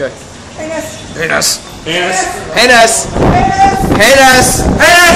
Okay. Penis. Penis. Penis. Penis. Penis. Penis. Penis.